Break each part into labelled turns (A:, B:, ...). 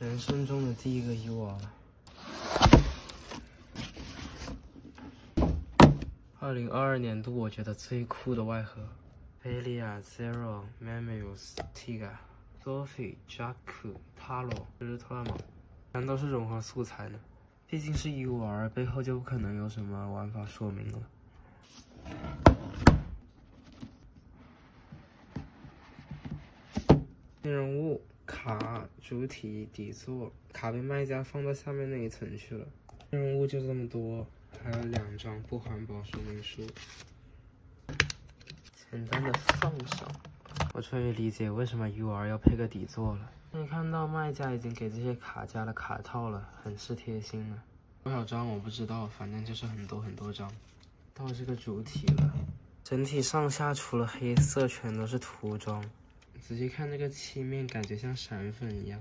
A: 人生中的第一个 U R。二零二二年度我觉得最酷的外盒：Velia Zero Memus Tiga Sophie Jack Taro 这是特拉蒙，全都是融合素材呢？毕竟是 U R，背后就不可能有什么玩法说明了。新人物卡主体底座，卡被卖家放到下面那一层去了。新人物就这么多，还有两张不环保说明书，简单的放上。我终于理解为什么 U R 要配个底座了。可以看到卖家已经给这些卡加了卡套了，很是贴心了。多少张我不知道，反正就是很多很多张。到这个主体了，整体上下除了黑色全都是涂装。仔细看这个漆面，感觉像闪粉一样，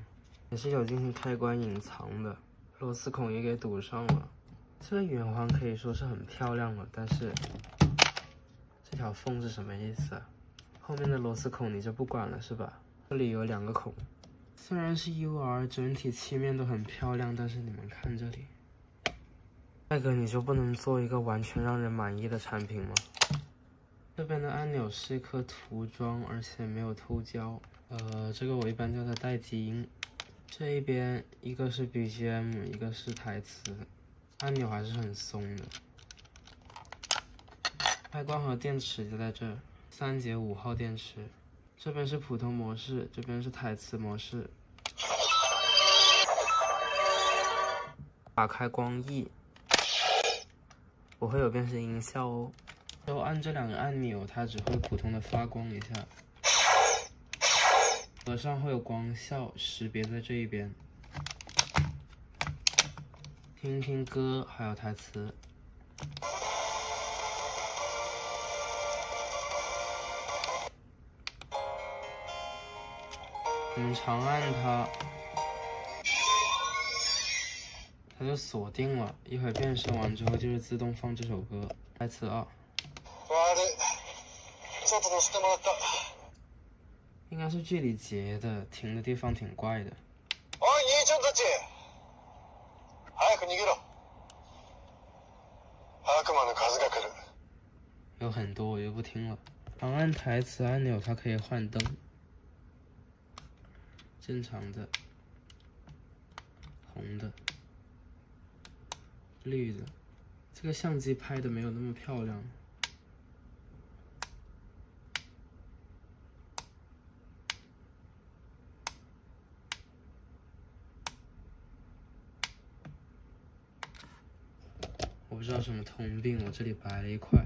A: 也是有进行开关隐藏的，螺丝孔也给堵上了。这个圆环可以说是很漂亮了，但是这条缝是什么意思？后面的螺丝孔你就不管了是吧？这里有两个孔，虽然是 UR，整体漆面都很漂亮，但是你们看这里，那个你就不能做一个完全让人满意的产品吗？这边的按钮是一颗涂装，而且没有透胶。呃，这个我一般叫它带基因。这一边一个是 BGM，一个是台词，按钮还是很松的。开关和电池就在这，三节五号电池。这边是普通模式，这边是台词模式。打开光翼，我会有变声音效哦。然后按这两个按钮，它只会普通的发光一下。盒上会有光效识别在这一边。听听歌，还有台词。我们长按它，它就锁定了。一会儿变声完之后，就是自动放这首歌。台词二啊。应该是距离截的，停的地方挺怪的。
B: おい兄ちゃんたち、早く逃げろ。悪魔の数が来る。
A: 有很多，我就不听了。长按台词按钮，它可以换灯。正常的，红的，绿的。这个相机拍的没有那么漂亮。 我不知道什么通病，我这里白了一块。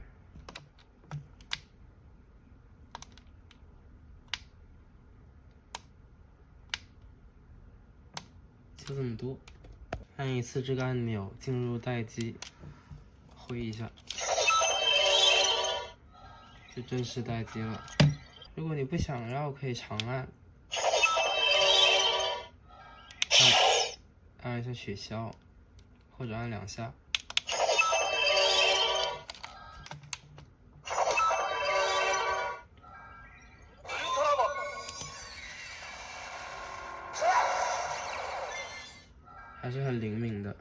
A: 就这么多，按一次这个按钮进入待机，挥一下，就正式待机了。如果你不想要，可以长按，按按一下取消，或者按两下。还是很灵敏的。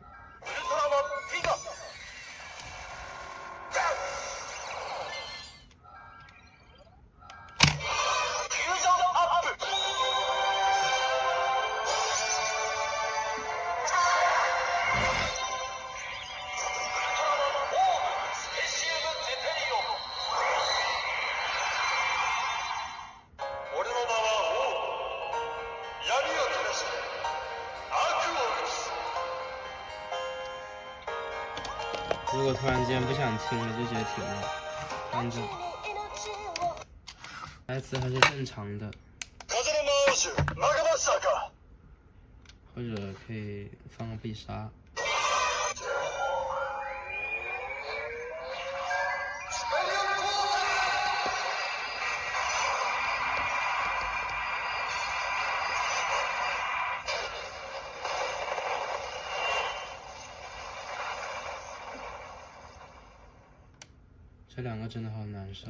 A: 如果突然间不想听了，就直接停了，按着。台词还是正常的，或者可以放个必杀。这两个真的好难受。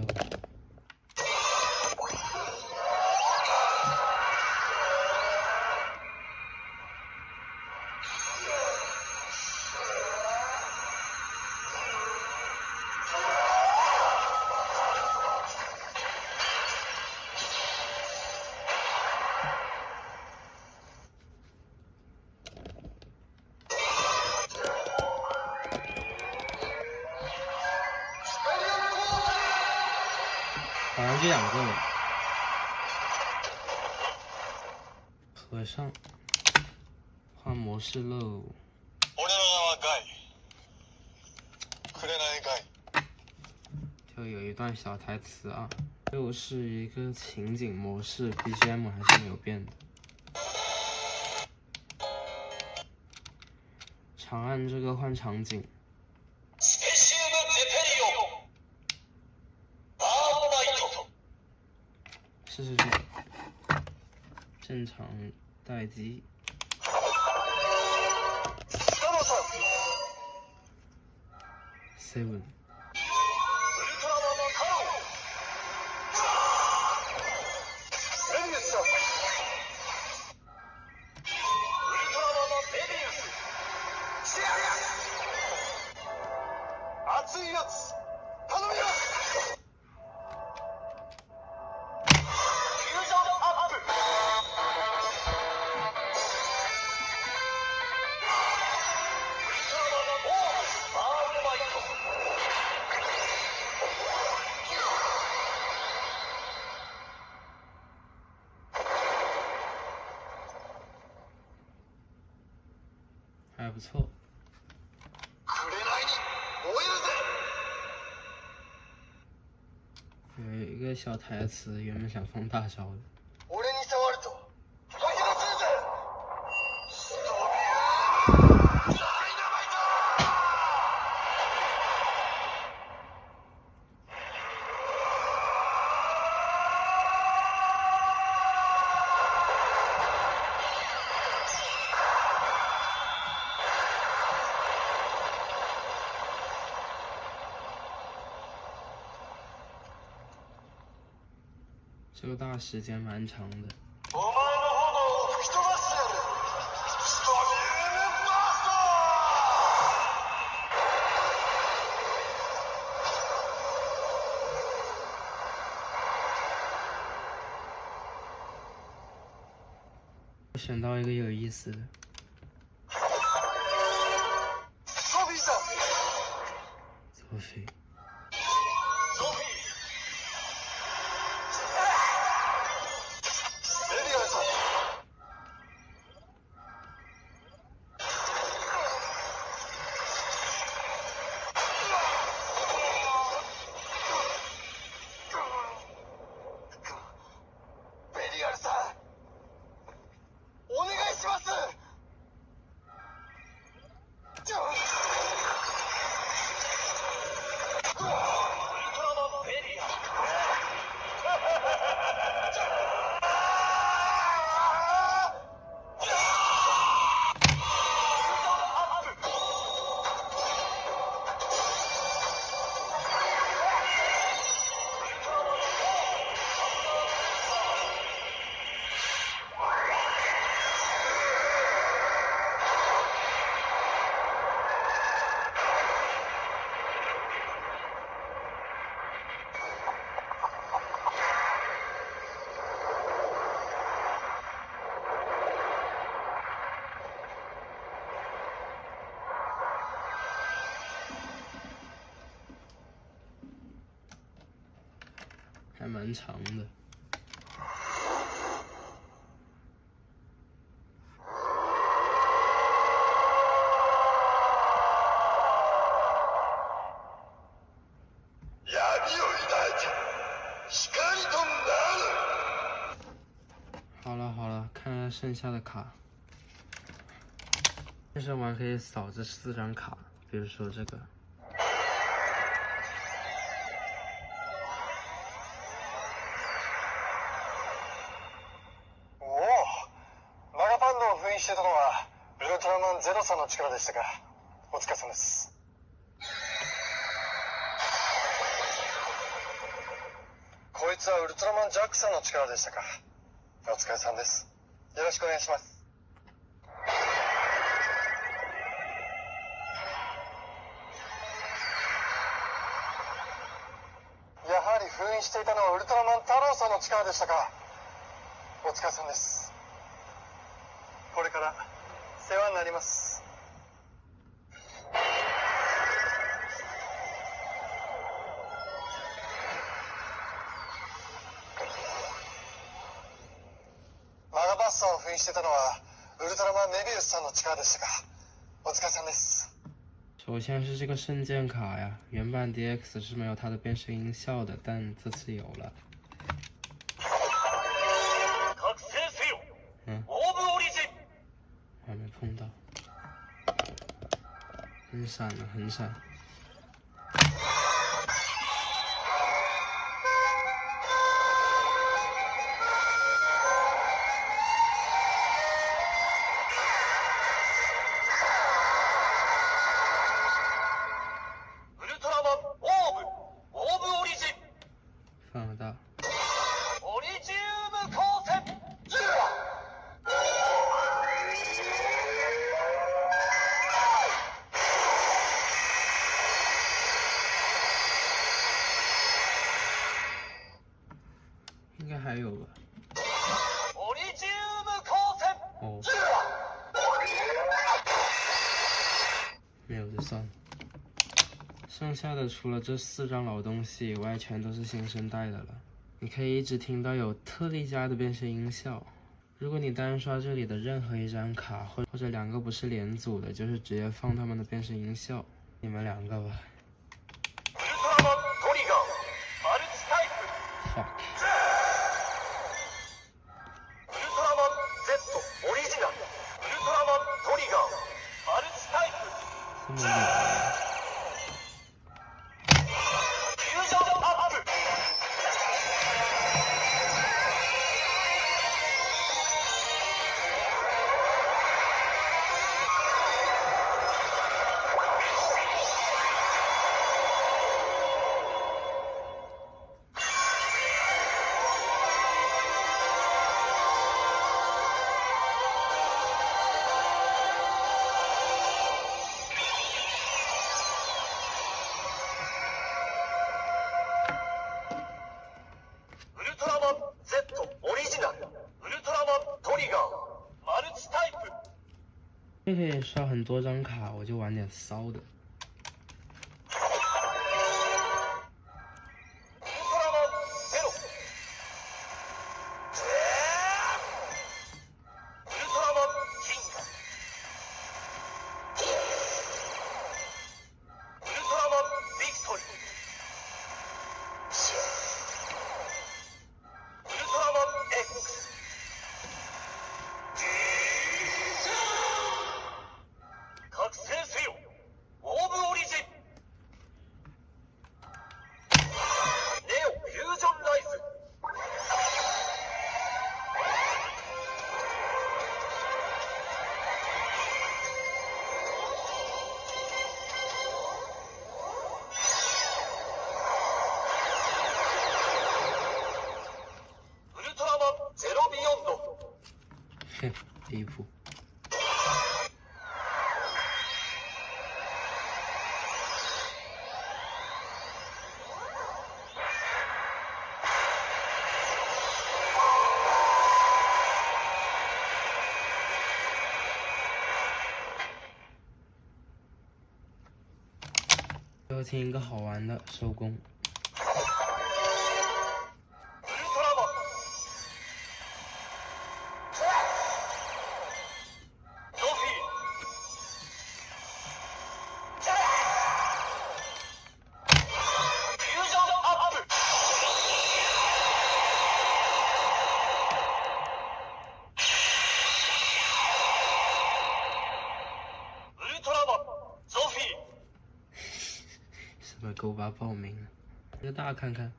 A: 这两个了。和尚，换模式喽。就有一段小台词啊，又是一个情景模式，BGM 还是没有变的。长按这个换场景。这是，正常待机。Seven。错。有一个小台词，原本想放大招的。时间蛮长的。我选到一个有意思的。左飞。蛮长的。好了好了，看看剩下的卡。健身完可以扫这四张卡，比如说这个。
B: 力でしたか。お疲れ様です。こいつはウルトラマンジャックさんの力でしたか。お疲れさんです。よろしくお願いします。やはり封印していたのはウルトラマン太郎さんの力でしたか。お疲れさんです。これから世話になります。スターを封印してたのはウルトラマンメビウスさんの力でしたかお疲れさんです
A: 首先是这个圣剑卡呀，原版 DX 是没有它的变身音效的，但这次有了。嗯，还没碰到，很闪了，很闪。 算。剩下的除了这四张老东西以外，全都是新生代的了。你可以一直听到有特利迦的变身音效。如果你单刷这里的任何一张卡，或或者两个不是连组的，就是直接放他们的变身音效。你们两个吧。Fuck。这可以刷很多张卡，我就玩点骚的。离谱。最后听一个好玩的，收工。给我把报名了，让大家看看。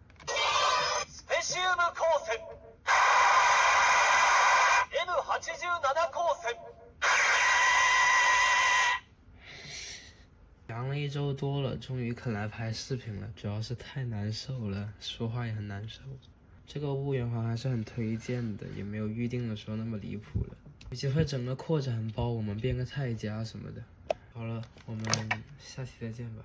A: 养了一周多了，终于肯来拍视频了。主要是太难受了，说话也很难受。这个物圆环还是很推荐的，也没有预定的时候那么离谱了。有机会整个扩展包，我们变个泰迦什么的。好了，我们下期再见吧。